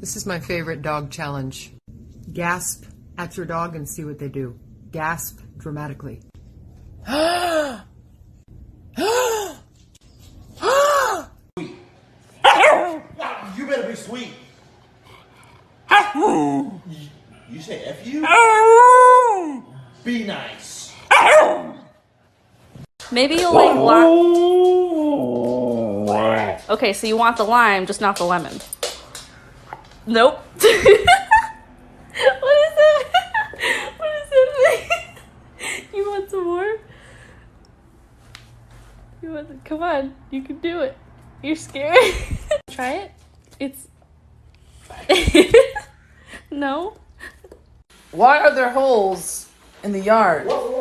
This is my favorite dog challenge. Gasp at your dog and see what they do. Gasp dramatically. You better be sweet. you, you say F you? Be nice. Maybe you'll like lime. Oh. Okay, so you want the lime, just not the lemon. Nope. what is it? What is it? you want some more? You want? Come on, you can do it. You're scared. Try it. It's. no. Why are there holes in the yard? What,